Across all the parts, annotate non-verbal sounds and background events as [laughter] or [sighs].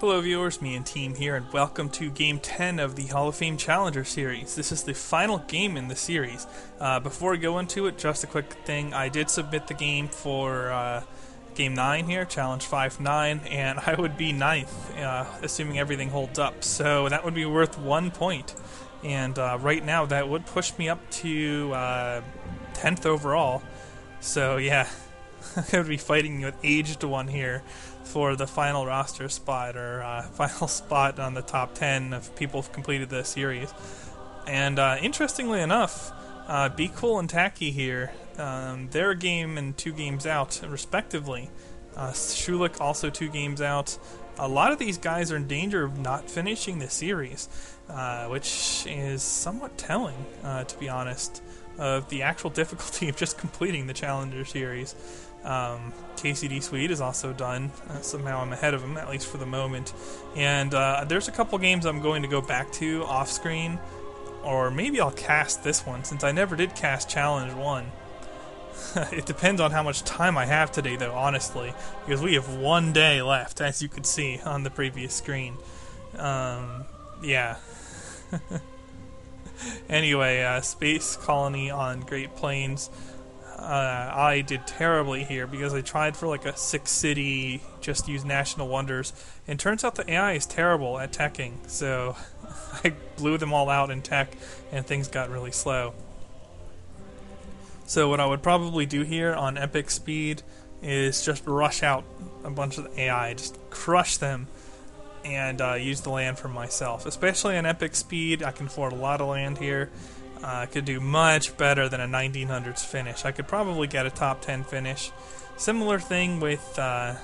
Hello, viewers. MelnTeam here, and welcome to Game 10 of the Hall of Fame Challenger Series. This is the final game in the series. Uh, before we go into it, just a quick thing. I did submit the game for uh, Game 9 here, Challenge 5 9, and [laughs] I would be ninth, uh, assuming everything holds up. So that would be worth one point. And uh, right now, that would push me up to 10th uh, overall. So, yeah, [laughs] I would be fighting with Aged One here for the final roster spot or uh, [laughs] final spot on the top 10 of people who've completed the series. And uh, interestingly enough, uh, Be Cool and Taki here, um, their game and two games out, respectively. Uh, Shulik also two games out. A lot of these guys are in danger of not finishing the series, uh, which is somewhat telling, uh, to be honest, of the actual [laughs] difficulty of just completing the Challenger series. Um, KCD Swede is also done. Uh, somehow I'm ahead of him, at least for the moment. And uh, there's a couple games I'm going to go back to off screen, or maybe I'll cast this one since I never did cast Challenge 1. [laughs] it depends on how much time I have today, though, honestly, because we have one day left, as you could see [laughs] on the previous screen. Um, yeah. [laughs] anyway, uh, Space Colony on Great Plains uh, I did terribly here because I tried for like a six city, just use national wonders, and turns out the AI is terrible at teching. So [laughs] I blew them all out in tech, and things got really slow. So what I would probably do here on epic speed is just rush out a bunch of the AI, just crush them, and uh, use the land for myself. Especially on epic speed, I can afford a lot of land here uh, could do much better than a 1900s finish. I could probably get a top 10 finish. Similar thing with uh,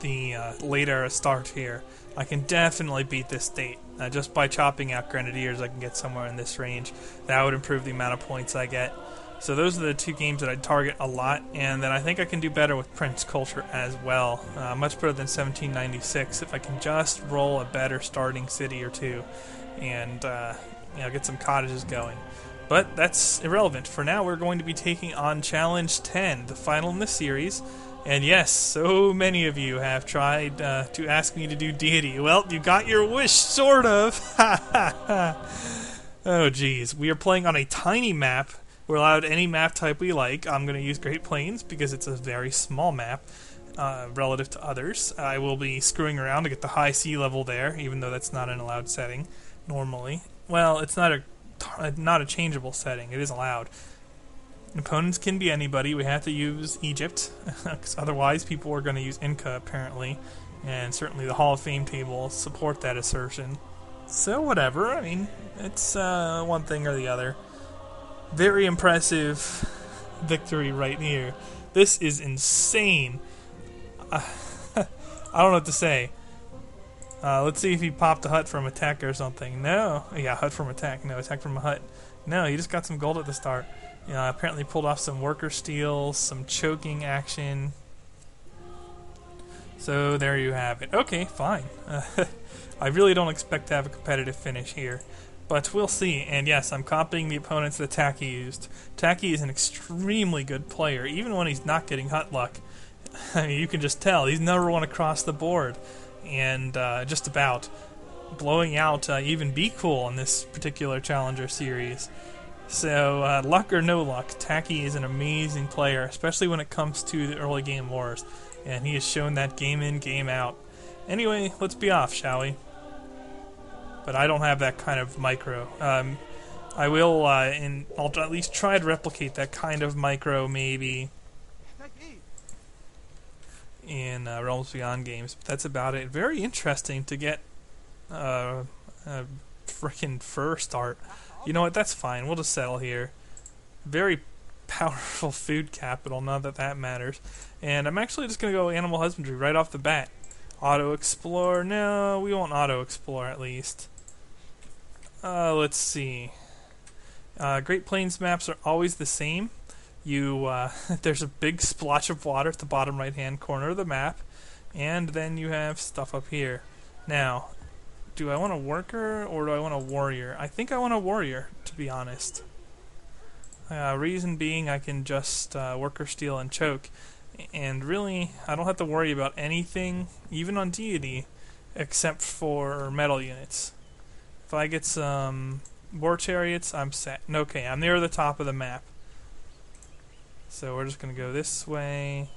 the uh, later start here. I can definitely beat this state. Uh, just by chopping out Grenadiers, I can get somewhere in this range. That would improve the amount of points I get. So those are the two games that I target a lot, and then I think I can do better with Prince Culture as well. Uh, much better than 1796 if I can just roll a better starting city or two, and uh, you know, get some cottages going. But that's irrelevant. For now, we're going to be taking on Challenge 10, the final in the series. And yes, so many of you have tried uh, to ask me to do deity. Well, you got your wish, sort of. [laughs] oh, geez. We are playing on a tiny map. We're allowed any map type we like. I'm going to use Great Plains because it's a very small map uh, relative to others. I will be screwing around to get the high sea level there, even though that's not an allowed setting normally. Well, it's not a not a changeable setting. It is allowed. Opponents can be anybody. We have to use Egypt, [laughs] because otherwise people are going to use Inca apparently, and certainly the Hall of Fame table support that assertion. So whatever. I mean, it's uh, one thing or the other. Very impressive [laughs] victory right here. This is insane. Uh, [laughs] I don't know what to say. Uh, let's see if he popped a hut from attack or something. No. Yeah, hut from attack. No, attack from a hut. No, he just got some gold at the start. Know, apparently pulled off some worker steals, some choking action. So there you have it. Okay, fine. Uh, [laughs] I really don't expect to have a competitive finish here. But we'll see. And yes, I'm copying the opponents that Taki used. Taki is an extremely good player, even when he's not getting hut luck. [laughs] I mean, you can just tell. He's never one across the board and uh, just about blowing out uh, even Be Cool in this particular Challenger series. So, uh, luck or no luck, Taki is an amazing player, especially when it comes to the early game wars, and he has shown that game in, game out. Anyway, let's be off, shall we? But I don't have that kind of micro. Um, I will, uh, in, I'll at least try to replicate that kind of micro, maybe in uh, Realms Beyond games. But that's about it. Very interesting to get uh, a freaking fur start. You know what? That's fine. We'll just settle here. Very powerful [laughs] food capital. Not that that matters. And I'm actually just gonna go animal husbandry right off the bat. Auto explore? No, we won't auto explore at least. Uh, let's see. Uh, Great Plains maps are always the same you uh, [laughs] there's a big splotch of water at the bottom right hand corner of the map, and then you have stuff up here. Now, do I want a worker or do I want a warrior? I think I want a warrior, to be honest. Uh, reason being, I can just uh, worker steal and choke, And really, I don't have to worry about anything, even on deity, except for metal units. If I get some war chariots, I'm set. Okay, I'm near the top of the map. So we're just going to go this way.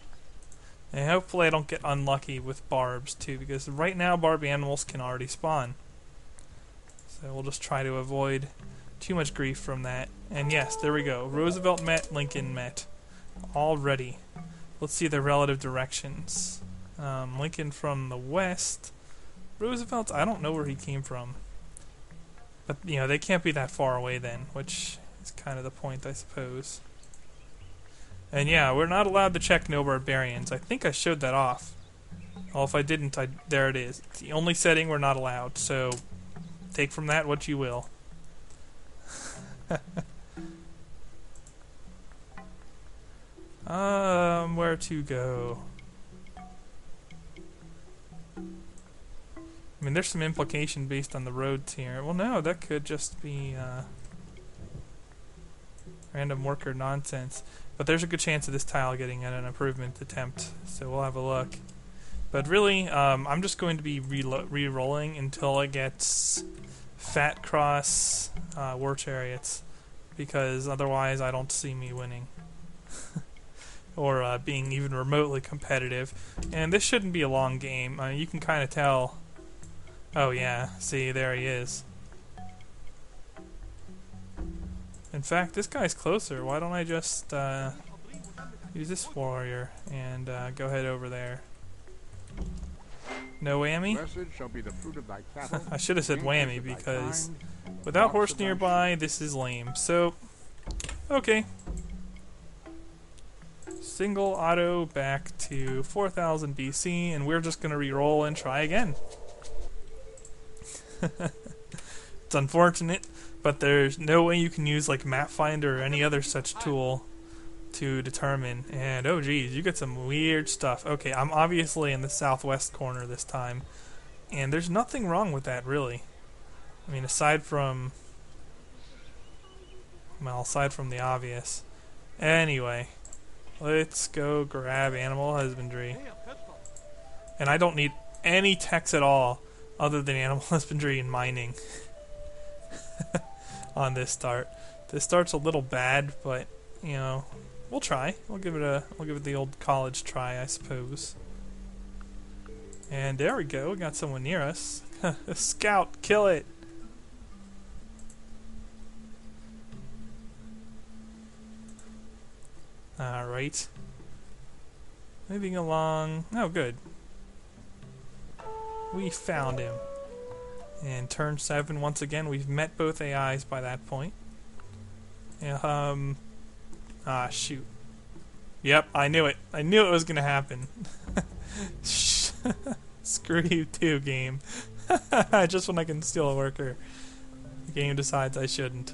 And hopefully I don't get unlucky with barbs too, because right now barb animals can already spawn. So we'll just try to avoid too much grief from that. And yes, there we go. Roosevelt met, Lincoln met. Already. Let's see the relative directions. Um, Lincoln from the west. Roosevelt, I don't know where he came from. But, you know, they can't be that far away then, which is kind of the point, I suppose. And yeah, we're not allowed to check no barbarians. I think I showed that off. Well, if I didn't, I there it is. It's the only setting we're not allowed, so take from that what you will. [laughs] um, where to go? I mean, there's some implication based on the roads here. Well, no, that could just be uh, random worker nonsense. But there's a good chance of this tile getting an improvement attempt, so we'll have a look. But really, um, I'm just going to be re-rolling until it gets Fat Cross uh, War Chariots, because otherwise I don't see me winning. [laughs] or uh, being even remotely competitive. And this shouldn't be a long game. Uh, you can kind of tell. Oh yeah, see, there he is. In fact, this guy's closer. Why don't I just uh, use this warrior and uh, go head over there? No whammy? [laughs] I should have said whammy because without horse nearby, this is lame. So, okay. Single auto back to 4000 BC, and we're just going to re-roll and try again. [laughs] it's unfortunate but there's no way you can use like Map Finder or any other such tool to determine. And oh geez, you get some weird stuff. Okay, I'm obviously in the southwest corner this time, and there's nothing wrong with that really. I mean, aside from well, aside from the obvious. Anyway, let's go grab animal husbandry. And I don't need any techs at all other than [laughs] animal husbandry and mining [laughs] on this start. This start's a little bad, but you know, we'll try. We'll give it a we'll give it the old college try, I suppose. And there we go. We got someone near us. [laughs] a scout, kill it. All right. Moving along. Oh, good. We found him. And turn 7, once again, we've met both AIs by that point. Um, ah, shoot. Yep, I knew it. I knew it was going to happen. [laughs] Screw you too, game. [laughs] Just when I can steal a worker, the game decides I shouldn't.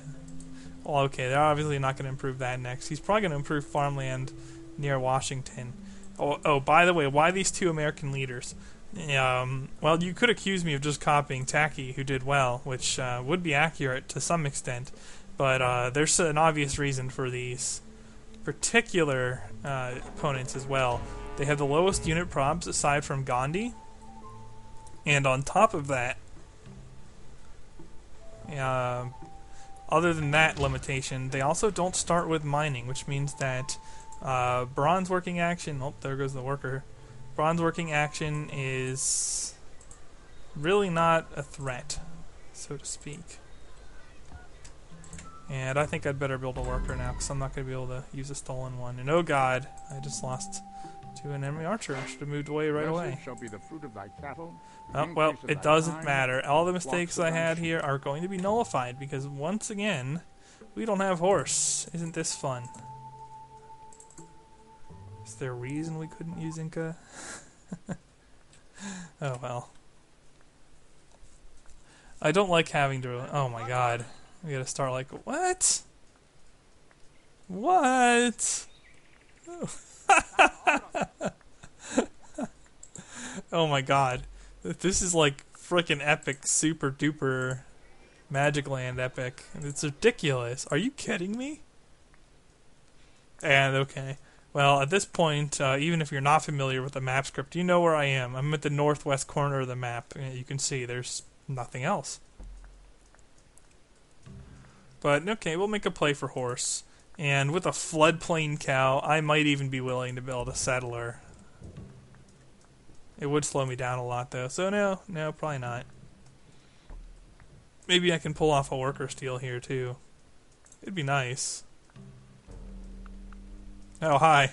Well, okay, they're obviously not going to improve that next. He's probably going to improve farmland near Washington. Oh, oh, by the way, why these two American leaders? Um, well, you could accuse me of just copying Taki, who did well, which uh, would be accurate to some extent, but uh, there's an obvious reason for these particular uh, opponents as well. They have the lowest unit probs aside from Gandhi, and on top of that, uh, other than that limitation, they also don't start with mining, which means that uh, bronze working action. Oh, there goes the worker bronze working action is really not a threat, so to speak. And I think I'd better build a worker now, because I'm not going to be able to use a stolen one. And oh god, I just lost to an enemy archer. I should have moved away right away. Shall be the fruit of thy cattle, oh, well, it doesn't matter. All the mistakes I had here are going to be nullified, because once again, we don't have horse. Isn't this fun? There a reason we couldn't use Inca? [laughs] oh well. I don't like having to. Oh my god. We gotta start like, what? What? [laughs] oh my god. This is like freaking epic, super duper Magic Land epic. It's ridiculous. Are you kidding me? And okay. Well, at this point, uh, even if you're not familiar with the map script, you know where I am. I'm at the northwest corner of the map. You can see there's nothing else. But okay, we'll make a play for horse. And with a floodplain cow, I might even be willing to build a settler. It would slow me down a lot though, so no, no, probably not. Maybe I can pull off a worker steal here too. It'd be nice. Oh, hi.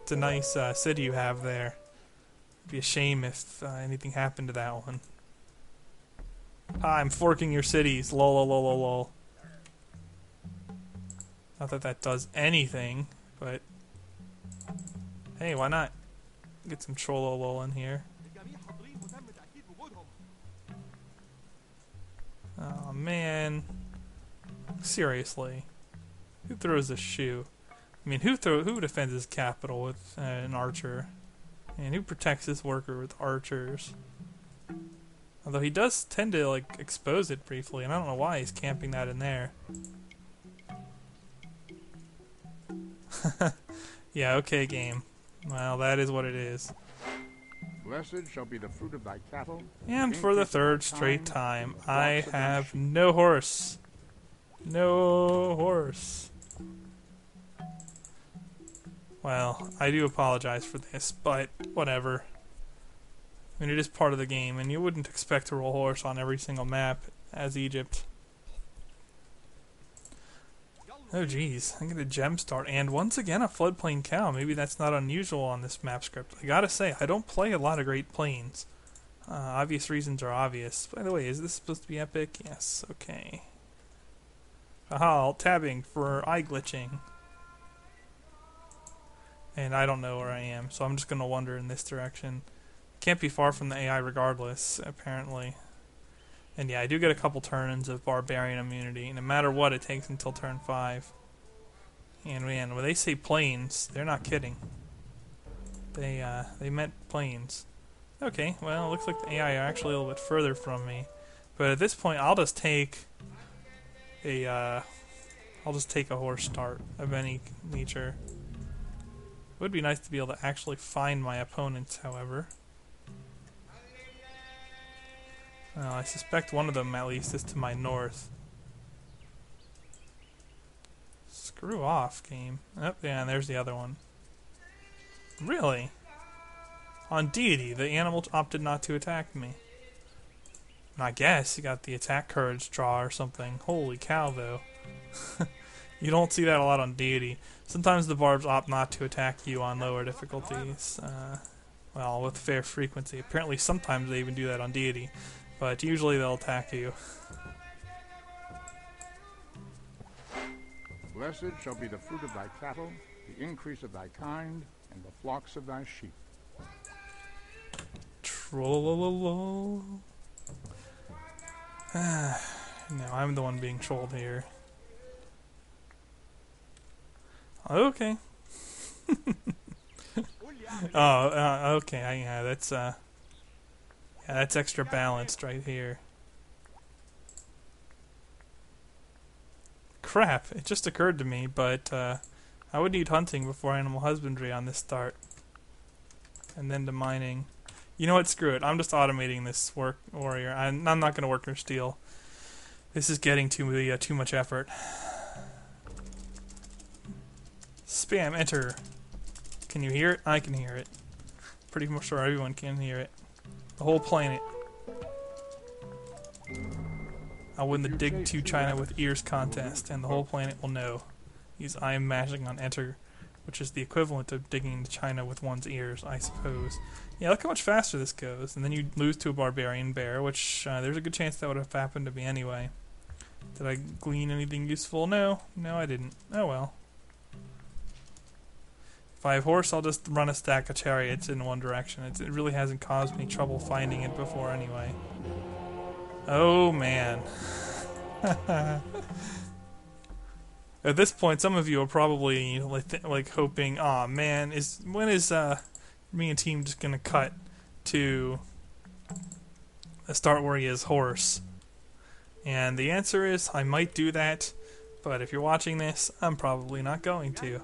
it's a nice uh, city you have there. It'd be a shame if uh, anything happened to that one. Hi, I'm forking your cities. Lol, lol, lol, lol. Not that that does anything, but hey, why not? Get some trollolol in here. Oh man. Seriously. Who throws a shoe? I mean, who throw who defends his capital with uh, an archer? And who protects his worker with archers? Although he does tend to like expose it briefly, and I don't know why he's camping that in there. [laughs] yeah, okay, game. Well, that is what it is. Blessed shall be the fruit of thy cattle. And for the third straight time, I have no horse. No horse. Well, I do apologize for this, but whatever. I mean, it is part of the game, and you wouldn't expect to roll horse on every single map as Egypt. Oh geez, I get a gem start, and once again a floodplain cow. Maybe that's not unusual on this map script. I gotta say, I don't play a lot of Great Plains. Uh, obvious reasons are obvious. By the way, is this supposed to be epic? Yes, okay. Aha, tabbing for eye glitching. And I don't know where I am, so I'm just gonna wander in this direction. Can't be far from the AI regardless, apparently. And yeah, I do get a couple turns of barbarian immunity, no matter what, it takes until turn 5. And man, when they say plains, they're not kidding. They, uh, they meant plains. Okay, well, it looks like the AI are actually a little bit further from me. But at this point, I'll just take a, uh, I'll just take a horse start of any nature. It would be nice to be able to actually find my opponents, however. Well, I suspect one of them, at least, is to my north. Screw off, game. Oh, yeah, and there's the other one. Really? On deity, the animal opted not to attack me. I guess you got the attack courage draw or something. Holy cow, though. [laughs] you don't see that a lot on deity. Sometimes the barbs opt not to attack you on lower difficulties. Uh, well, with fair frequency. Apparently, sometimes they even do that on deity but usually they'll attack you. Blessed shall be the fruit of thy cattle, the increase of thy kind, and the flocks of thy sheep. Trollololo. [sighs] no, I'm the one being trolled here. Okay. [laughs] oh, uh, okay. Yeah, that's uh, yeah, that's extra balanced right here. Crap, it just occurred to me, but uh, I would need hunting before animal husbandry on this start. And then to mining. You know what, screw it. I'm just automating this work warrior. I'm, I'm not going to work or steal. This is getting too, uh, too much effort. Spam, enter. Can you hear it? I can hear it. Pretty much sure everyone can hear it. The whole planet. I'll win the Dig to China with Ears contest, and the whole planet will know. He's I am mashing on enter, which is the equivalent of digging to China with one's ears, I suppose. Yeah, look how much faster this goes. And then you lose to a barbarian bear, which uh, there's a good chance that would have happened to me anyway. Did I glean anything useful? No. No, I didn't. Oh well. If I have horse, I'll just run a stack of chariots in one direction. It's, it really hasn't caused me trouble finding it before anyway. Oh, man. [laughs] At this point, some of you are probably like, like hoping, "Oh man, is when is uh, MelnTeam just gonna cut to a start where he is horse?" And the answer is, I might do that But if you're watching this, I'm probably not going to.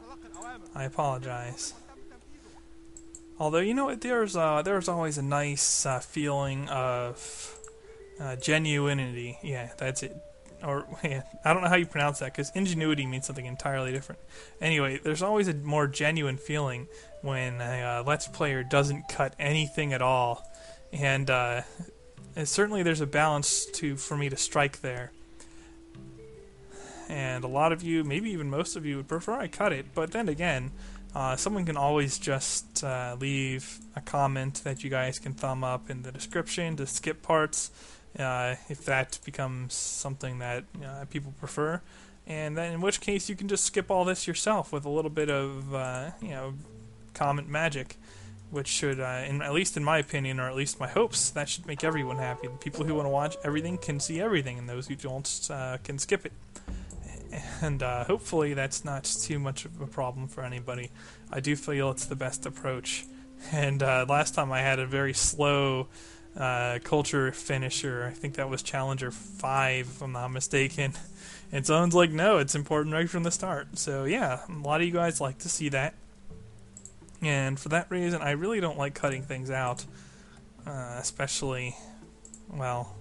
I apologize. Although you know what, there's uh, there's always a nice uh, feeling of uh, genuinity. Yeah, that's it. Or [laughs] yeah, I don't know how you pronounce that because ingenuity means something entirely different. Anyway, there's always a more genuine feeling when a uh, let's player doesn't cut anything at all, and, uh, and certainly there's a balance to for me to strike there. And a lot of you, maybe even most of you, would prefer I cut it. But then again, uh, someone can always just uh, leave a comment that you guys can thumb up in the description to skip parts uh, if that becomes something that uh, people prefer. And then, in which case, you can just skip all this yourself with a little bit of, uh, you know, comment magic, which should, uh, in, at least in my opinion, or at least my hopes, that should make everyone happy. The people who want to watch everything can see everything, and those who don't can skip it [laughs] and uh, hopefully that's not too much of a problem for anybody. I do feel it's the best approach. And uh, last time I had a very slow uh, culture finisher. I think that was Challenger 5, if I'm not mistaken. [laughs] And someone's like, no, it's important right from the start. So, yeah, a lot of you guys like to see that. And for that reason, I really don't like cutting things out. Uh, especially, well,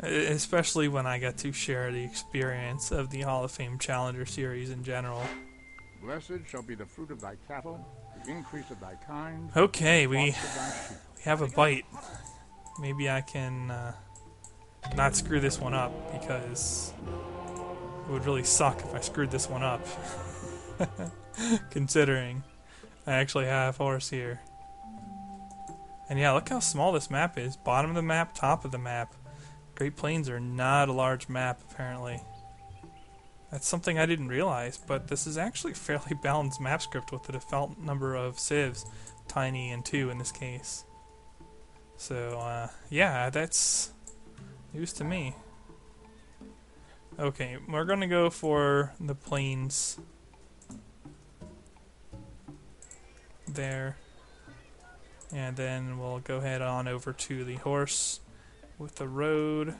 especially when I get to share the experience of the Hall of Fame Challenger Series in general. Blessed shall be the fruit of thy cattle, the increase of thy kind. Okay, we we have a bite. Maybe I can uh, not screw this one up because it would really suck if I screwed this one up. [laughs] Considering I actually have horse here. And yeah, look how small this map is. Bottom of the map, top of the map. Great Plains are not a large map, apparently. That's something I didn't realize, but this is actually a fairly [laughs] balanced map script with the default number of civs, tiny and 2 in this case. So, uh, yeah, that's news to me. Okay, we're to go for the plains there. And then we'll go head on over to the horse with the road.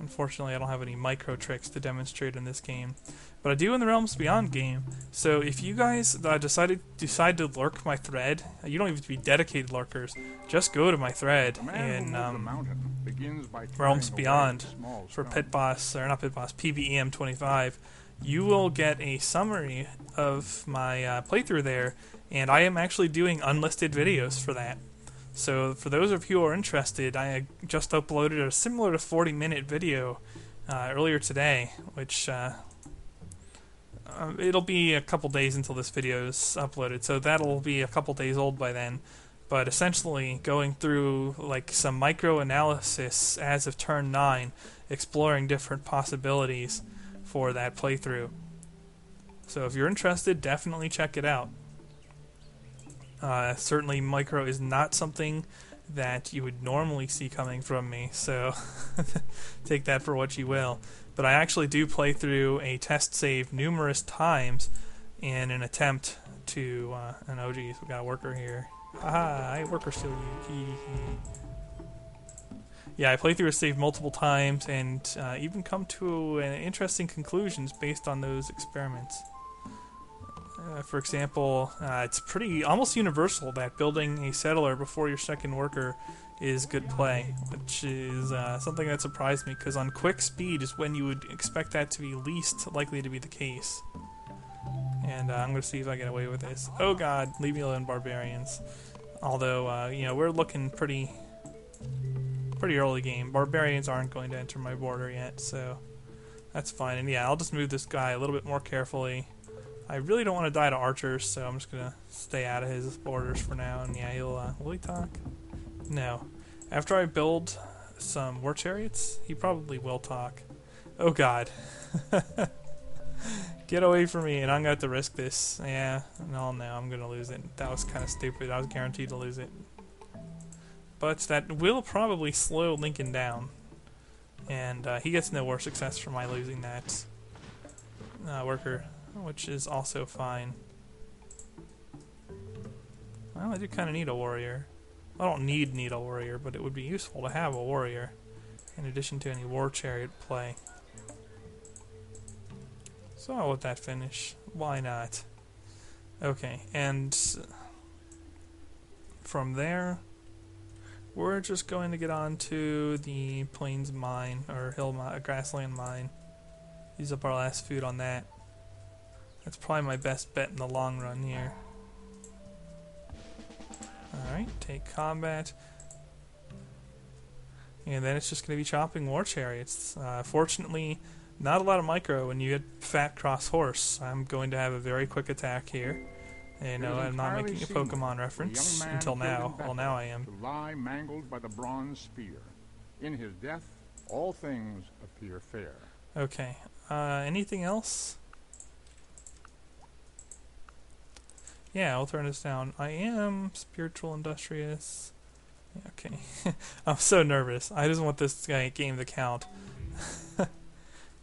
Unfortunately, I don't have any micro tricks to demonstrate in this game, but I do in the Realms Beyond game. So if you guys uh, decided decide to lurk my thread, uh, you don't even have to be dedicated lurkers. Just go to my thread in um, Realms Beyond for Pit Boss or not Pit Boss PBEM 25. You will get a summary of my uh, playthrough there and I am actually doing unlisted videos for that. So for those of you who are interested, I just uploaded a similar to 40 minute video uh, earlier today, which uh, uh, it'll be a couple days until this video is uploaded, so that'll be a couple days old by then. But essentially, going through like some micro analysis as of turn 9, exploring different possibilities for that playthrough. So if you're interested, definitely check it out. Uh, certainly, micro is not something that you would normally see coming from me, so [laughs] take that for what you will. But I actually do play through a test save numerous times in an attempt to. Uh, and oh geez, we got a worker here. Haha, I worker still you. yeah, I play through a save multiple times and uh, even come to an interesting conclusions based on those experiments. Uh, for example, uh, it's pretty almost universal that building a settler before your second worker is good play, which is uh, something that surprised me because on quick speed is when you would expect that to be least likely to be the case. And uh, I'm going to see if I get away with this. Oh god, leave me alone, barbarians. Although, uh, you know, we're looking pretty pretty early game. Barbarians aren't going to enter my border yet, so that's fine. And yeah, I'll just move this guy a little bit more carefully. I really don't want to die to archers, so I'm just gonna stay out of his borders for now. And yeah, he'll uh, will he talk? No. After I build some war chariots, he probably will talk. Oh God. [laughs] Get away from me, and I'm gonna have to risk this. Yeah, no, no, I'm gonna lose it. That was kind of stupid. I was guaranteed to lose it. But that will probably slow Lincoln down, and uh, he gets no more success from my losing that uh, worker which is also fine. Well, I do kind of need a warrior. I don't need Needle warrior, but it would be useful to have a warrior in addition to any war chariot play. So I'll let that finish. Why not? Okay, and from there, we're just going to get on to the plains mine or hill mi- uh, grassland mine. Use up our last food on that. That's probably my best bet in the long run here. Alright, take combat. And then it's just going to be chopping war chariots. Uh, fortunately, not a lot of micro when you get fat cross horse. I'm going to have a very quick attack here. You know, I'm not making a Pokemon reference until now. Well, now I am. Lie mangled by the bronze spear. In his death, all things appear fair. Okay. Uh, anything else? Yeah, I'll turn this down. I am spiritual industrious. Okay. [laughs] I'm so nervous. I just want this guy game to count. [laughs] if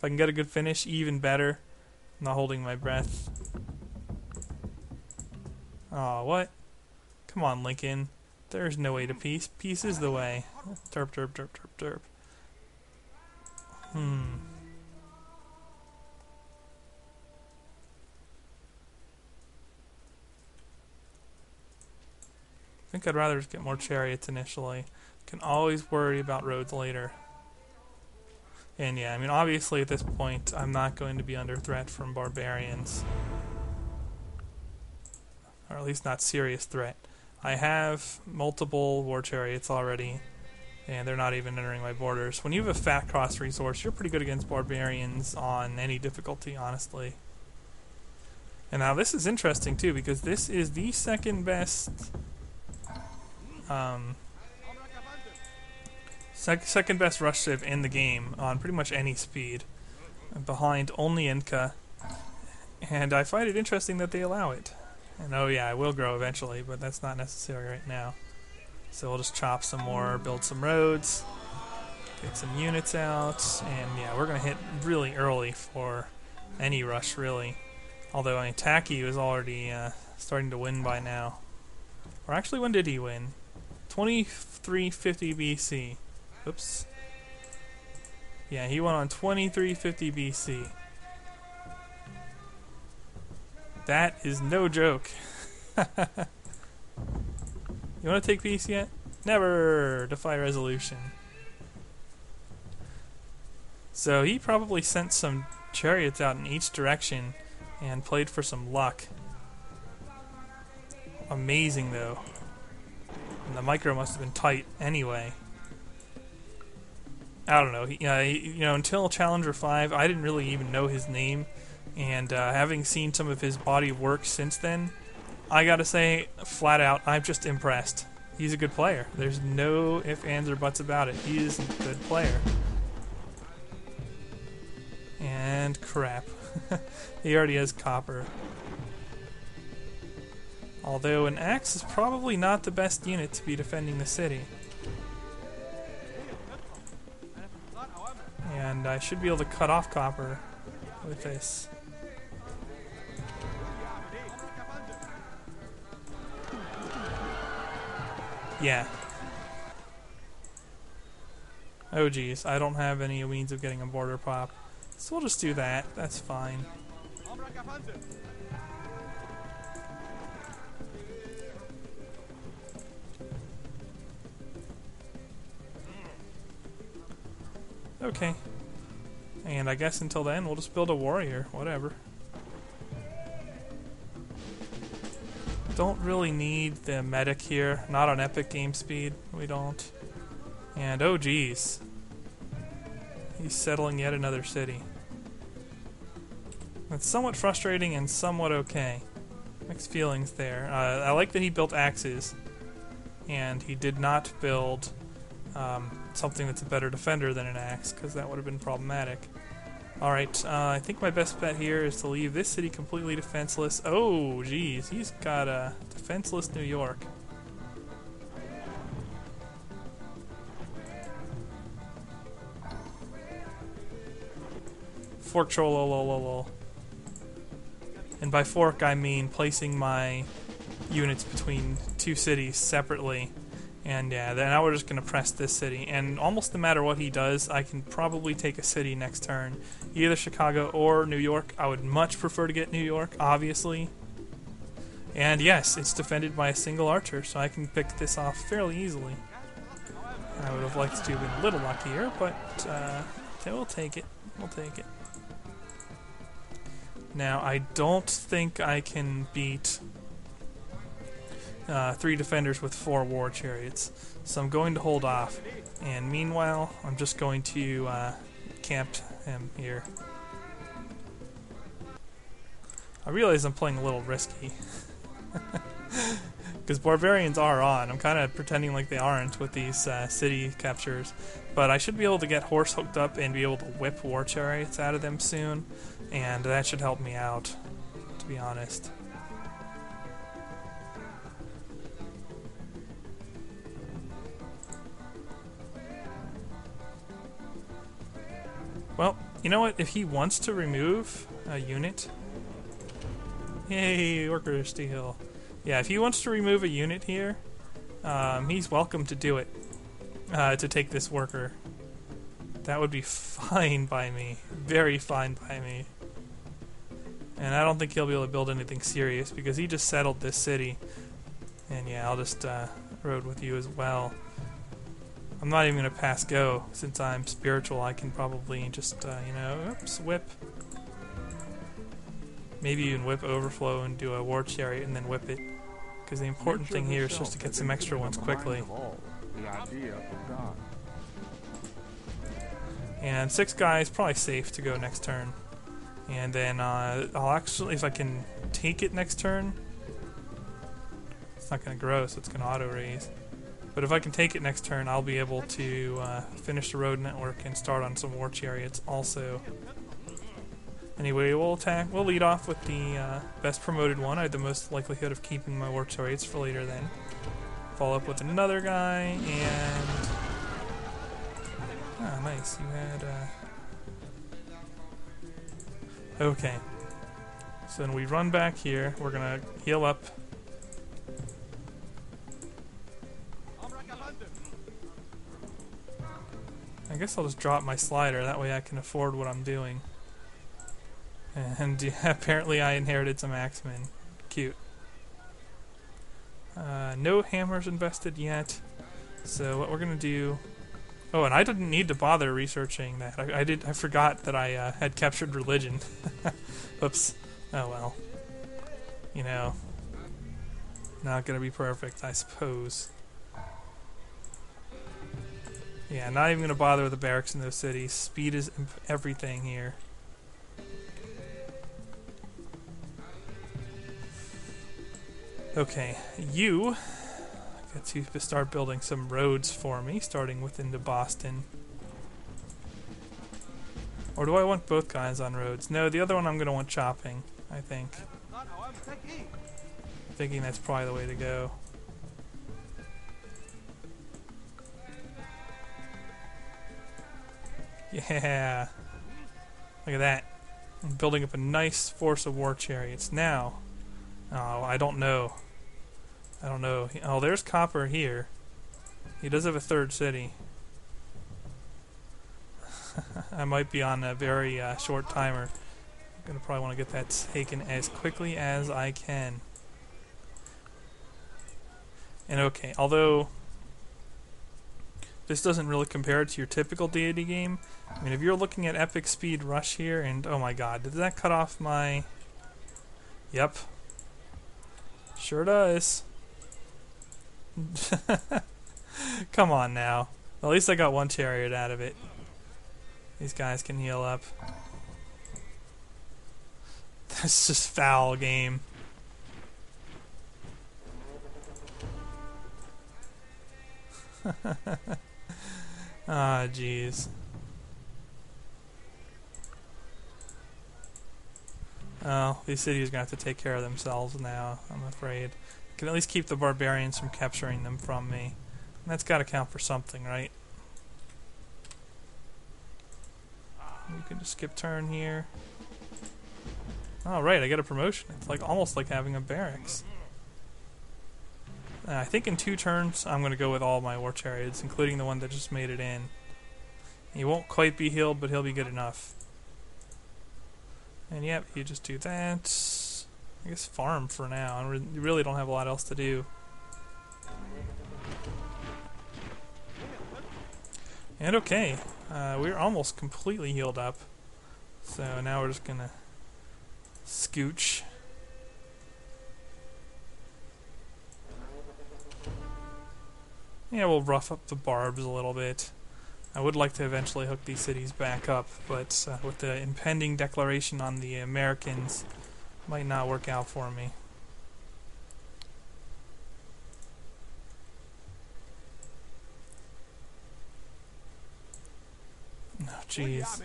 I can get a good finish, even better. I'm not holding my breath. Oh, what? Come on, Lincoln. There's no way to peace. Peace is the way. Derp, derp, derp, derp, derp. Hmm. Think I'd rather just get more chariots initially. Can always worry about roads later. And yeah, I mean, obviously at this point, I'm not going to be under threat from barbarians. Or at least not serious threat. I have multiple war chariots already, and they're not even entering my borders. When you have a fat cross resource, you're pretty good against barbarians on any difficulty, honestly. And now this is interesting too, because this is the second best um, sec- second best rush civ in the game on pretty much any speed, behind only Inca. And I find it interesting that they allow it. And oh yeah, I will grow eventually, but that's not necessary right now. So we'll just chop some more, build some roads, get some units out, and yeah, we're gonna hit really early for any rush really. Although I mean, Taki was already uh, starting to win by now. Or actually, when did he win? 2350 BC. Oops. Yeah, he went on 2350 BC. That is no joke. [laughs] you want to take peace yet? Never defy resolution. So he probably sent some chariots out in each direction and played for some luck. Amazing though. And the micro must have been tight anyway. I don't know. He, uh, he, you know, until Challenger Five, I didn't really even know his name, and uh, having seen some of his body of work since then, I gotta say, flat out, I'm just impressed. He's a good player. There's no ifs, ands, or buts about it. He is a good player. And crap. [laughs] he already has copper. Although an axe is probably not the best unit to be defending the city. And I should be able to cut off copper with this. Yeah. Oh geez, I don't have any means of getting a border pop. So we'll just do that. That's fine. Okay. And I guess until then, we'll just build a warrior. Whatever. Don't really need the medic here. Not on epic game speed. We don't. And oh geez. He's settling yet another city. It's somewhat frustrating and somewhat okay. Mixed feelings there. Uh, I like that he built axes. And he did not build um, something that's a better defender than an axe, because that would have been problematic. Alright, uh, I think my best bet here is to leave this city completely defenseless. Oh, geez, he's got a defenseless New York. Fork troll, And by fork, I mean placing my units between two cities separately And yeah, then now we're just going to press this city. And almost no matter what he does, I can probably take a city next turn. Either Chicago or New York. I would much prefer to get New York, obviously. And yes, it's defended by a single archer, so I can pick this off fairly easily. I would have liked to have been a little luckier, but uh, we'll take it. We'll take it. Now, I don't think I can beat uh, three defenders with four war chariots, so I'm going to hold off. And meanwhile, I'm just going to uh, camp him here. I realize I'm playing a little risky. [laughs] Because barbarians are on. I'm kind of pretending like they aren't with these uh, city captures. But I should be able to get horse hooked up and be able to whip war chariots out of them soon. And that should help me out, to be honest. Well, you know what? If he wants to remove a unit... Yay, Worker Steal. Yeah, if he wants to remove a unit here, um, he's welcome to do it. Uh, to take this worker. That would be fine by me. Very fine by me. And I don't think he'll be able to build anything serious because he just settled this city. And yeah, I'll just uh, road with you as well. I'm not even going to pass go. Since I'm spiritual, I can probably just, uh, you know, oops, whip. Maybe even whip overflow and do a war chariot and then whip it. Because the important thing here is just to get some extra ones quickly. And six guys, probably safe to go next turn. And then uh, I'll actually, if I can take it next turn, it's not going to grow, so it's going to auto raise. But if I can take it next turn, I'll be able to uh, finish the road network and start on some war chariots also. Anyway, we'll attack. We'll lead off with the uh, best promoted one. I had the most likelihood of keeping my war chariots for later. Then follow up with another guy, and ah, nice. You had uh... okay. So then we run back here. We're gonna heal up I guess I'll just drop my slider, that way I can afford what I'm doing. And [laughs] yeah, apparently I inherited some Axemen. Cute. Uh, no hammers invested yet. So what we're gonna do... Oh, and I didn't need to bother researching that. I, I did. I forgot that I uh, had captured religion. [laughs] Oops. Oh well. You know. Not gonna be perfect, I suppose. Yeah, not even going to bother with the barracks in those cities. Speed is everything here. Okay, you get to start building some roads for me, starting with into Boston. Or do I want both guys on roads? No, the other one I'm going to want chopping, I think. Thinking that's probably the way to go. [laughs] Yeah. Look at that. I'm building up a nice force of war chariots. Now, oh, I don't know. I don't know. Oh, there's Copper here. He does have a third city. [laughs] I might be on a very uh, short timer. I'm going to probably want to get that taken as quickly as I can. And okay, although this doesn't really compare to your typical deity game. I mean, if you're looking at Epic Speed Rush here, and oh my god, did that cut off my... Yep. Sure does. [laughs] Come on now. At least I got one chariot out of it. These guys can heal up. [laughs] That's just foul game. [laughs] Ah, jeez. Oh, these cities are going to have to take care of themselves now, I'm afraid. I can at least keep the barbarians from capturing them from me. And that's got to count for something, right? We can just skip turn here. Oh, right, I get a promotion. It's like almost like having a barracks. Uh, I think in two turns, I'm going to go with all my war chariots, including the one that just made it in. He won't quite be healed, but he'll be good enough. And yep, you just do that. I guess farm for now. You really don't have a lot else to do. And okay, uh, we're almost completely healed up. So now we're just gonna scooch. Yeah, we'll rough up the barbs a little bit. I would like to eventually hook these cities back up, but uh, with the impending declaration on the Americans, might not work out for me. Oh, jeez.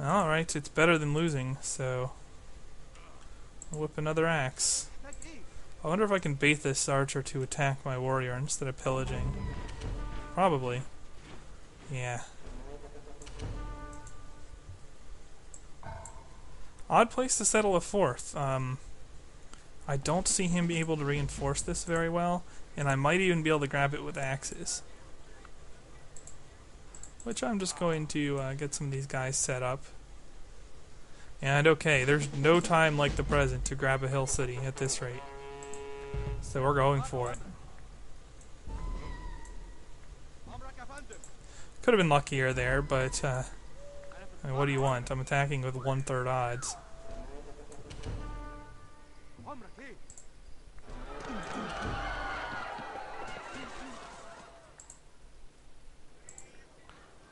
Alright, it's better than losing, so... I'll whip another axe. I wonder if I can bait this archer to attack my warrior instead of pillaging. Probably. Yeah. Odd place to settle a fourth. Um, I don't see him be able to reinforce this very well, and I might even be able to grab it with axes. Which I'm just going to uh, get some of these guys set up. And okay, there's no time like the present to grab a hill city at this rate. So we're going for it. Could have been luckier there, but uh, I mean, what do you want? I'm attacking with one-third odds.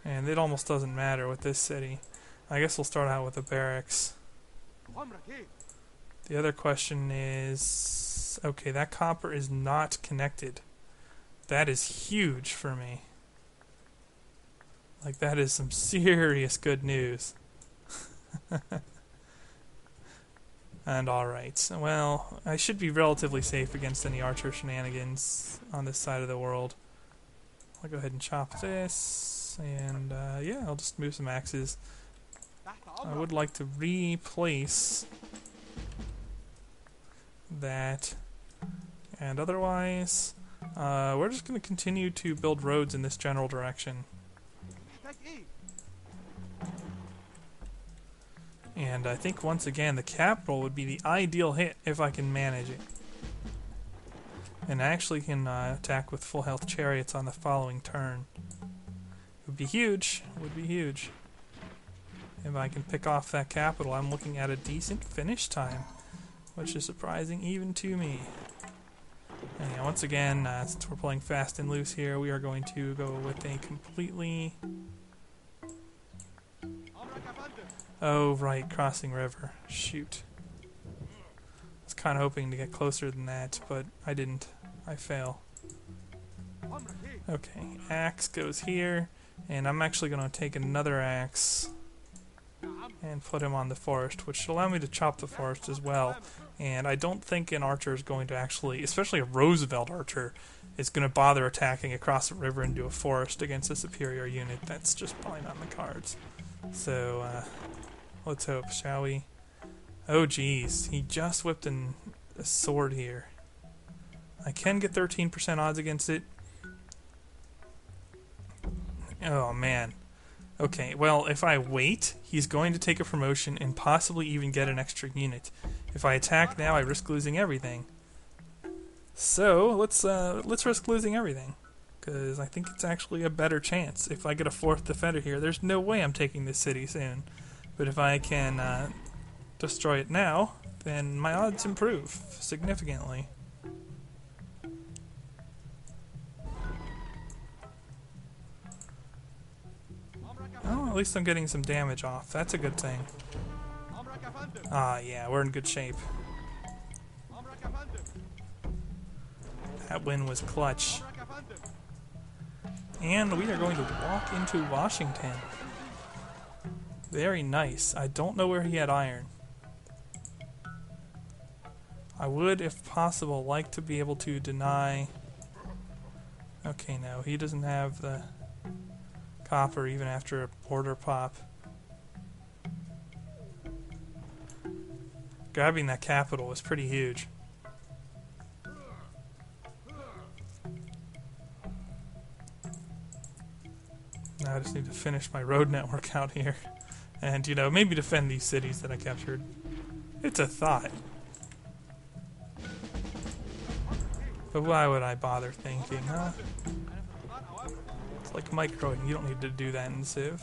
And it almost doesn't matter with this city. I guess we'll start out with the barracks. The other question is... Okay, that copper is not connected. That is huge for me. Like, that is some [laughs] serious good news. [laughs] and alright, well, I should be relatively safe against any archer shenanigans on this side of the world. I'll go ahead and chop this, and uh, yeah, I'll just move some axes. I would like to replace that, and otherwise, uh, we're just going to continue to build roads in this general direction. And I think once again the capital would be the ideal hit if I can manage it. And I actually can uh, attack with full health chariots on the following turn. It would be huge. It would be huge. If I can pick off that capital, I'm looking at a decent finish time, which is surprising even to me. And yeah, once again, uh, since we're playing fast and loose here, we are going to go with a completely Oh, right, crossing river. Shoot. I was kind of hoping to get closer than that, but I didn't. I fail. Okay, axe goes here, and I'm actually going to take another axe and put him on the forest, which should allow me to chop the forest as well. And I don't think an archer is going to actually, especially a Roosevelt archer, is going to bother attacking across a river into a forest against a superior unit. That's just probably not in the cards. So, uh, Let's hope, shall we? Oh, geez. He just whipped an, a sword here. I can get 13% odds against it. Oh, man. Okay, well, if I wait, he's going to take a promotion and possibly even get an extra unit. If I attack now, I risk losing everything. So, let's, uh, let's risk losing everything. Because I think it's actually a better chance. If I get a fourth defender here, there's no way I'm taking this city soon. But if I can uh, destroy it now, then my odds improve significantly. Oh, at least I'm getting some damage off. That's a good thing. Ah, yeah, we're in good shape. That win was clutch. And we are going to walk into Washington. Very nice. I don't know where he had iron. I would, if possible, like to be able to deny... Okay, no, he doesn't have the copper even after a border pop. grabbing that capital was pretty huge. Now I just need to finish my road [laughs] network out here. And, you know, maybe defend these cities that I captured. It's a thought. But why would I bother thinking, huh? It's like microing. You don't need to do that in Civ.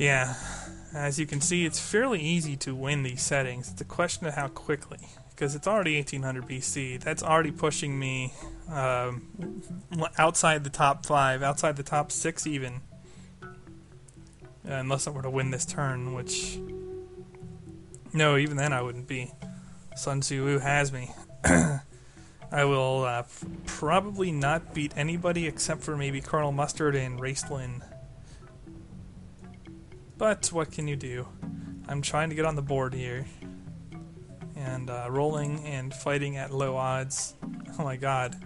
Yeah, as you can see, it's fairly easy to win these settings. It's a question of how quickly. Because it's already 1800 BC. That's already pushing me um, outside the top five, outside the top six even. Unless I were to win this turn, which. No, even then I wouldn't be. Sun Tzu has me. [clears throat] I will uh, probably not beat anybody except for maybe Colonel Mustard and Raistlin. But what can you do? I'm trying to get on the board here. And uh, rolling and fighting at low odds. [laughs] Oh my god.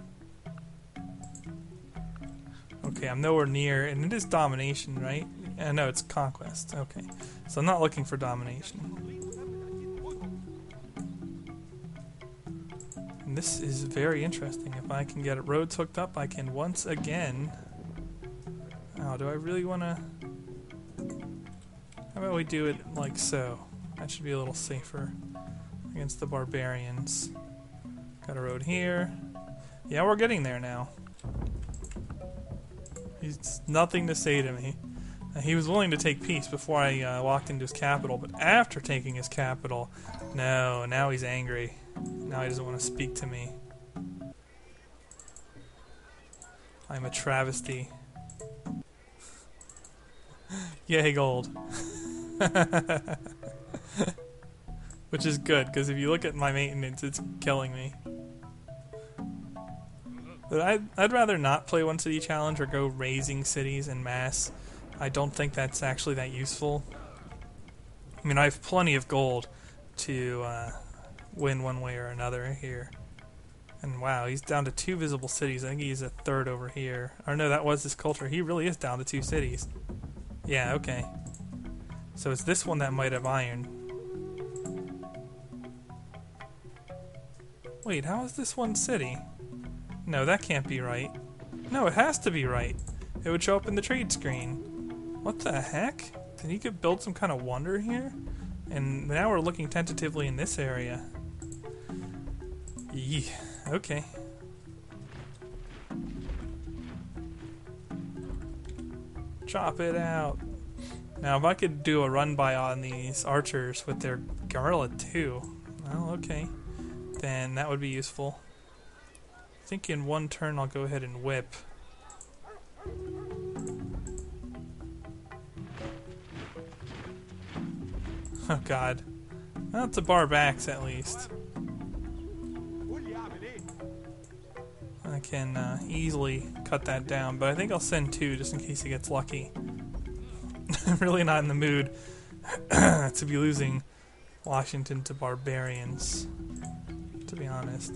Okay, I'm nowhere near, and it is domination, right? Uh, no, it's conquest. Okay, so I'm not looking for domination. And this is very interesting. If I can get roads hooked up, I can once again. Oh, do I really want to? About we do it like so? That should be a little safer against the barbarians. Got a road here. Yeah, we're getting there now. He's nothing to say to me. Uh, he was willing to take peace before I uh, walked into his capital, but after taking his capital, no, now he's angry. Now he doesn't want to speak to me. I'm a travesty. [laughs] Yay, gold. [laughs] [laughs] Which is good, because if you look at my maintenance, it's killing me. But I'd, I'd rather not play one city challenge or go razing cities in mass. I don't think that's actually that useful. I mean, I have plenty of gold to uh, win one way or another here. And wow, he's down to two visible cities. I think he's a third over here. Or no, that was his culture. He really is down to two cities. Yeah, okay. So it's this one that might have iron. Wait, how is this one city? No, that can't be right. No, it has to be right. It would show up in the trade screen. What the heck? Did he could build some kind of wonder here? And now we're looking tentatively in this area. Yeah, okay. Chop it out. Now, if I could do a run by on these archers with their guerilla too, well, okay, then that would be useful. I think in one turn I'll go ahead and whip. Oh god. That's a barb axe at least. I can uh, easily cut that down, but I think I'll send two just in case he gets lucky. I'm [laughs] really not in the mood [clears throat] to be losing Washington to barbarians, to be honest.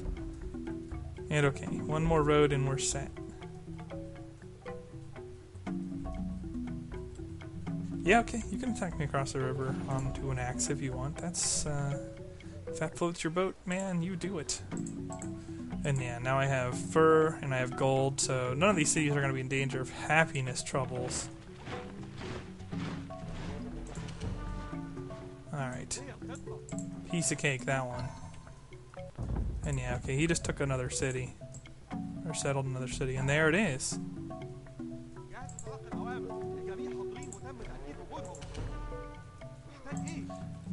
And okay, one more road and we're set. Yeah, okay, you can attack me across the river onto an axe if you want. That's, uh, if that floats your boat, man, you do it. And yeah, now I have fur and I have gold, so none of these cities are going to be in danger of happiness troubles. Alright. Piece of cake, that one. And yeah, okay, he just took another city. Or settled another city, and there it is.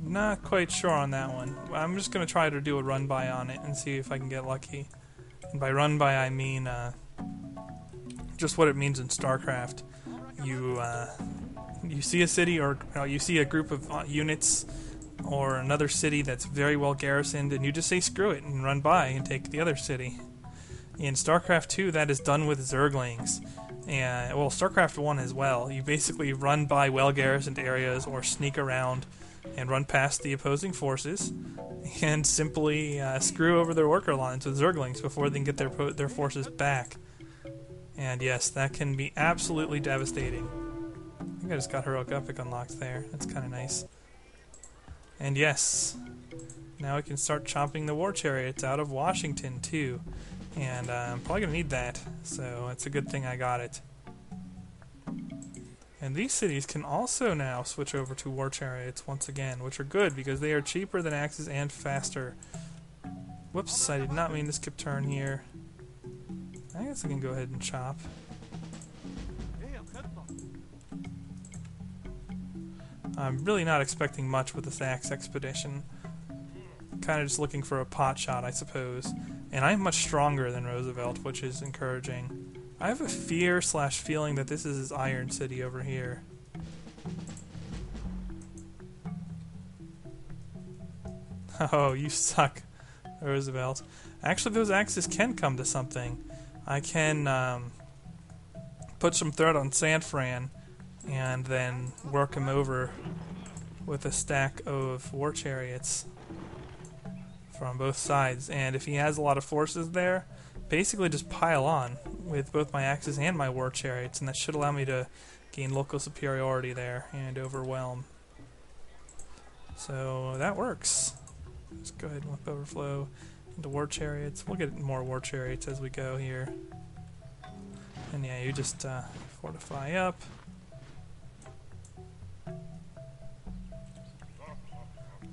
Not quite sure on that one. I'm just gonna try to do a run by on it and see if I can get lucky. And by run by, I mean uh, just what it means in StarCraft. You uh, you see a city or you, you see a group of uh, units or another city that's very well garrisoned, and you just say screw it and run by and take the other city. In StarCraft 2, that is done with Zerglings. And, well, StarCraft 1 as well. You basically run by well garrisoned areas or sneak around and run past the opposing forces [laughs] and simply uh, screw over their worker lines with Zerglings before they can get their, po- their forces back. And yes, that can be absolutely devastating. I think I just got Heroic Epic unlocked there. That's kind of nice. And yes, now we can start chopping the war chariots out of Washington too. and uh, I'm probably gonna need that. So it's a good thing I got it. And these cities can also now switch over to war chariots once again, which are good because they are cheaper than axes and faster. Whoops, I did not mean to skip turn here. I guess I can go ahead and chop. I'm really not expecting much with this axe expedition. Kind of just looking for a pot shot, I suppose. And I'm much stronger than Roosevelt, which is encouraging. I have a fear slash feeling that this is his Iron City over here. [laughs] Oh, you suck, Roosevelt. Actually, those axes can come to something. I can um, put some thread on San Fran and then work him over with a stack of war chariots from both sides. And if he has a lot of forces there, basically just pile on with both my axes and my war chariots, and that should allow me to gain local superiority there and overwhelm. So that works. Let's go ahead and whip overflow into war chariots. We'll get more war chariots as we go here. And yeah, you just uh, fortify up.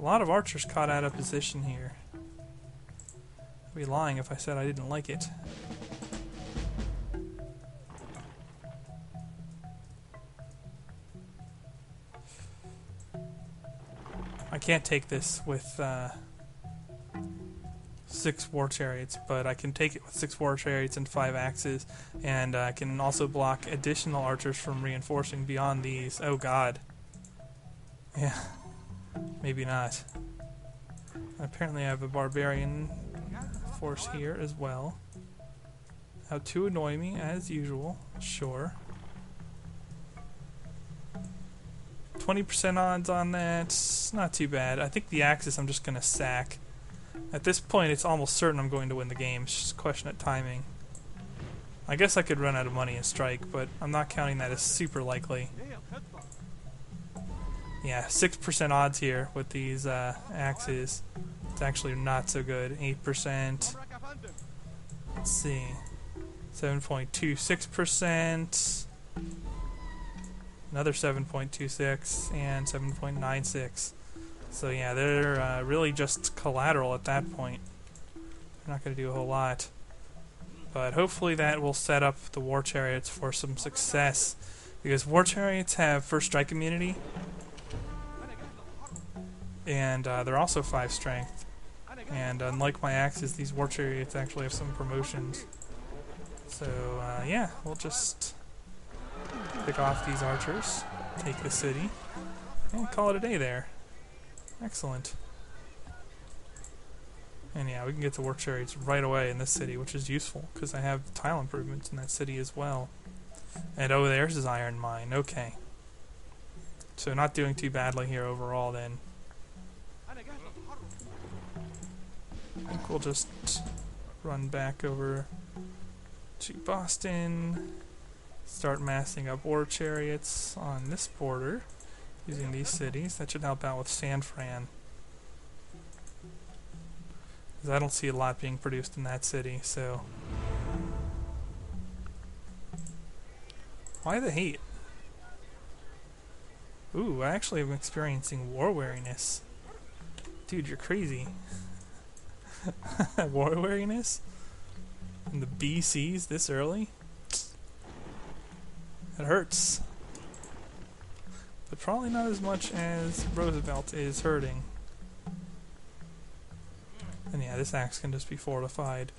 Lot of archers caught out of position here. I'd be lying if I said I didn't like it. I can't take this with uh, six war chariots, but I can take it with six war chariots and five axes, and I can also block additional archers from reinforcing beyond these. Oh god. Yeah. Maybe not. Apparently I have a barbarian force here as well. How to annoy me, as usual. Sure. 20% odds on that. Not too bad. I think the axes I'm just going to sack. At this point, it's almost certain I'm going to win the game. It's just a question of timing. I guess I could run out of money and strike, but I'm not counting that as super likely. Yeah, 6% odds here with these uh, axes. It's actually not so good. 8%. Let's see. 7.26%. Another 7.26 and 7.96. So yeah, they're uh, really just collateral at that point. They're not going to do a whole lot. But hopefully that will set up the War Chariots for some success. Because War Chariots have first strike immunity. And uh, they're also 5 strength. And unlike my axes, these War Chariots actually have some promotions. So uh, yeah, we'll just pick off these archers, take the city, and call it a day there. Excellent. And yeah, we can get the war chariots right away in this city, which is useful, because I have tile improvements in that city as well. And oh, there's his iron mine. Okay. So not doing too badly here overall then. I think we'll just run back over to Boston, start massing up war chariots on this border using these cities. That should help out with San Fran. Because I don't see a lot being produced in that city, so... Why the hate? Ooh, I actually am experiencing war weariness. Dude, you're crazy. [laughs] war weariness? In the BCs this early? It hurts. But probably not as much as Roosevelt is hurting. And yeah, this axe can just be fortified.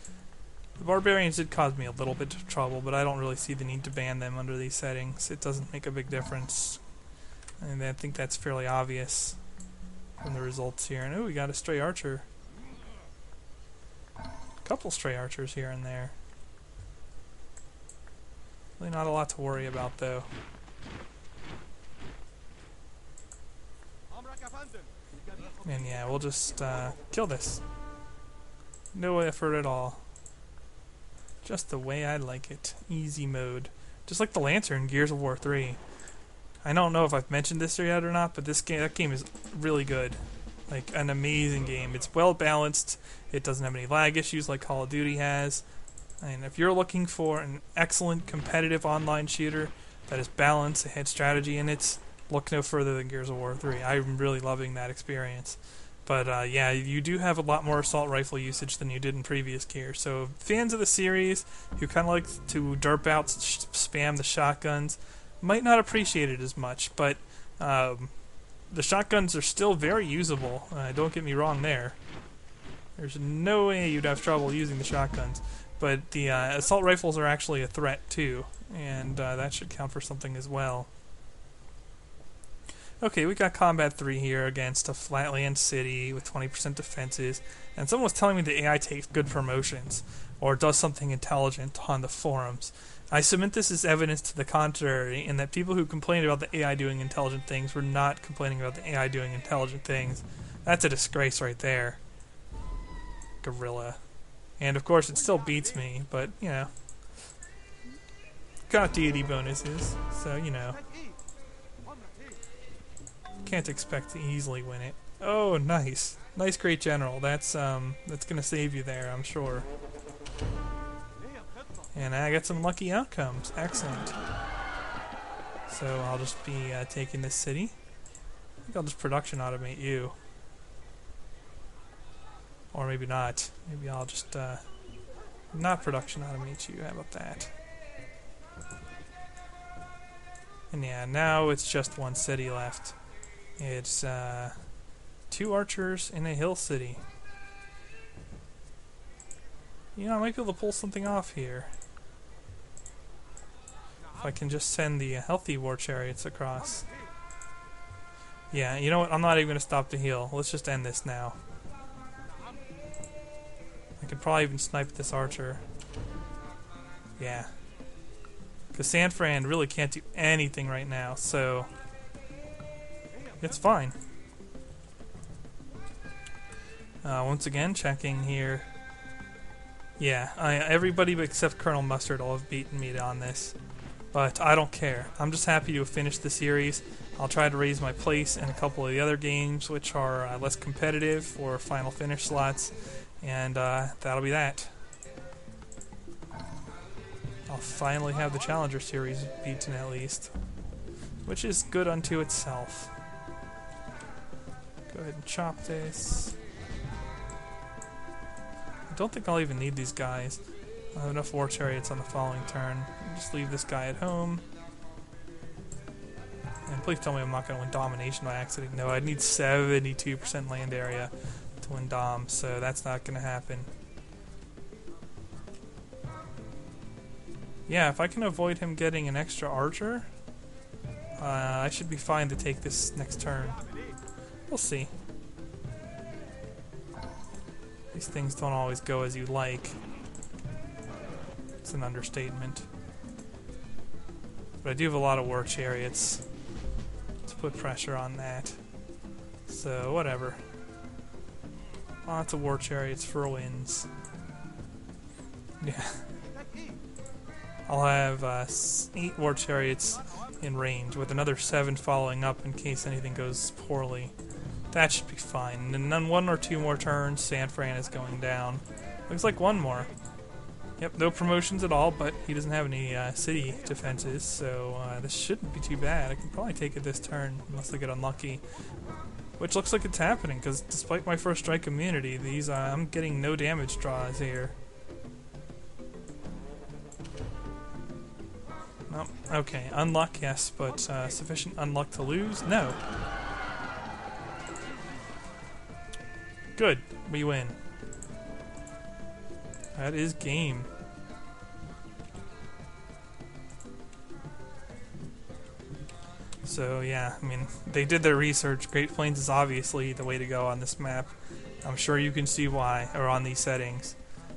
The barbarians did cause me a little bit of trouble, but I don't really see the need to ban them under these settings. It doesn't make a big difference. And I think that's fairly obvious from the results here. And oh, we got a stray archer. Couple stray archers here and there. Really not a lot to worry about, though. And yeah, we'll just uh, kill this. No effort at all. Just the way I like it. Easy mode. Just like the Lancer in Gears of War 3. I don't know if I've mentioned this yet or not, but this game that game is really good. Like an amazing game. It's well balanced. It doesn't have any lag issues like Call of Duty has. And if you're looking for an excellent competitive online shooter that is balanced, and had strategy in it, look no further than Gears of War 3. I'm really loving that experience. But uh, yeah, you do have a lot more assault rifle usage than you did in previous Gears. So fans of the series who kind of like to derp out, spam the shotguns, might not appreciate it as much. But um, the shotguns are still very usable. Uh, don't get me wrong there. There's no way you'd have trouble using the shotguns. But the uh, assault rifles are actually a threat too, and uh, that should count for something as well. Okay, we got Combat 3 here against a flatland city with 20% defenses, and someone was telling me the AI takes good promotions, or does something intelligent on the forums. I submit this as evidence to the contrary, in that people who complained about the AI doing intelligent things were not complaining about the AI doing intelligent things. That's a disgrace right there. Guerilla. And of course, it still beats me, but, you know. Got deity bonuses, so, you know. Can't expect to easily win it. Oh, nice. Nice, great general. That's, um, that's gonna save you there, I'm sure. And I got some lucky outcomes. Excellent. So I'll just be uh, taking this city. I think I'll just production automate you. Or maybe not. Maybe I'll just uh, not production automate you. How about that? And yeah, now it's just one city left. It's uh, two archers in a hill city. You know, I might be able to pull something off here. I can just send the healthy war chariots across. Yeah, you know what? I'm not even going to stop to heal. Let's just end this now. I could probably even snipe this archer. Yeah. Because San Fran really can't do anything right now, so... It's fine. Uh, once again, checking here. Yeah, I, everybody except Colonel Mustard all have beaten me on this. But I don't care. I'm just happy to have finished the series. I'll try to raise my place in a couple of the other games, which are uh, less competitive for final finish slots. And uh, that'll be that. I'll finally have the Challenger Series beaten at least. Which is good unto itself. Go ahead and chop this. I don't think I'll even need these guys. I have enough war chariots on the following turn. Just leave this guy at home. And please tell me I'm not going to win domination by accident. No, I need 72% land area to win dom, so that's not going to happen. Yeah, if I can avoid him getting an extra archer, uh, I should be fine to take this next turn. We'll see. These things don't always go as you like. It's an understatement. But I do have a lot of war chariots to put pressure on that. So, whatever. Lots of war chariots for wins. [laughs] Yeah. I'll have uh, eight war chariots in range, with another seven following up in case anything goes poorly. That should be fine. And then one or two more turns, San Fran is going down. Looks like one more. Yep, no promotions at all, but he doesn't have any uh, city defenses, so uh, this shouldn't be too bad. I can probably take it this turn, unless I get unlucky. Which looks like it's happening, because despite my first strike immunity, these uh, I'm getting no damage draws here. Oh, okay, unluck, yes, but uh, sufficient unluck to lose? No. Good. We win. That is game. So yeah, I mean, they did their research. Great Plains is obviously the way to go on this map. I'm sure you can see why, or on these settings.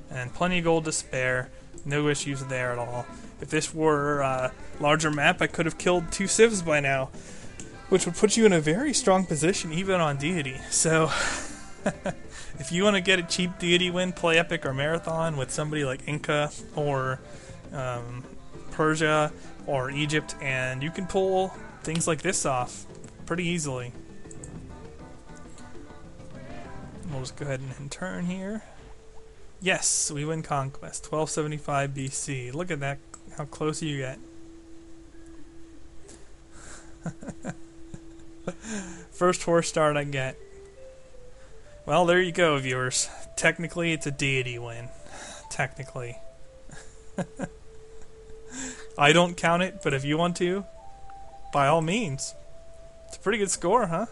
And plenty of gold to spare. No issues there at all. If this were a larger map, I could have killed two civs by now, which would put you in a very strong position even on deity. So [laughs] if you want to get a cheap deity win, play Epic or Marathon with somebody like Inca or um, Persia or Egypt, and you can pull things like this off pretty easily. We'll just go ahead and turn here. Yes, we win conquest. 1275 BC. Look at that. How close you get. [laughs] First horse start I get. Well, there you go, viewers. Technically, it's a deity win. [sighs] Technically. [laughs] I don't count it, but if you want to, by all means. It's a pretty good score, huh?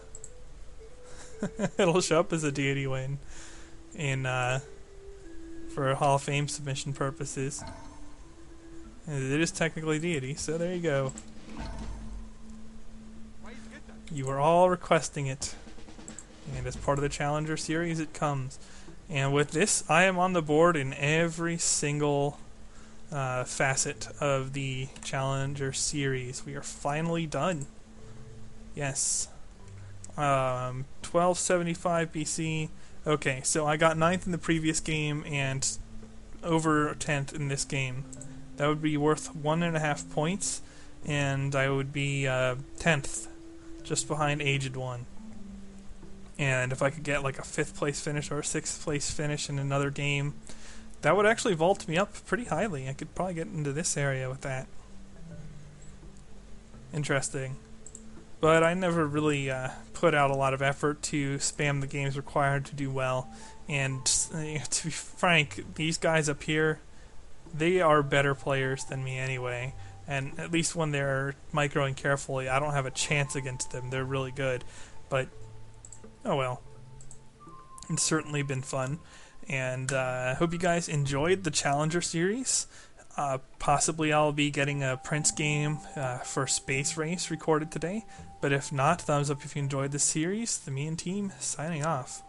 [laughs] It'll show up as a deity win in uh, for Hall of Fame submission purposes. It is technically deity, so there you go. You were all requesting it. And as part of the Challenger series, it comes. And with this, I am on the board in every single uh, facet of the Challenger series. We are finally done. Yes. Um, 1275 BC. Okay, so I got ninth in the previous game and over 10th in this game. That would be worth one and a half points, and I would be uh, 10th, just behind Aged One. And if I could get like a fifth place finish or a sixth place finish in another game, that would actually vault me up pretty highly. I could probably get into this area with that. Interesting. But I never really uh, put out a lot of effort to spam the games required to do well. And uh, [laughs] to be frank, these guys up here, they are better players than me anyway. And at least when they're microing carefully, I don't have a chance against them. They're really good. But, oh well. It's certainly been fun. And uh, I uh, hope you guys enjoyed the Challenger series. Uh, possibly I'll be getting a Prince game uh, for Space Race recorded today. But if not, thumbs up if you enjoyed the series. The MelnTeam signing off.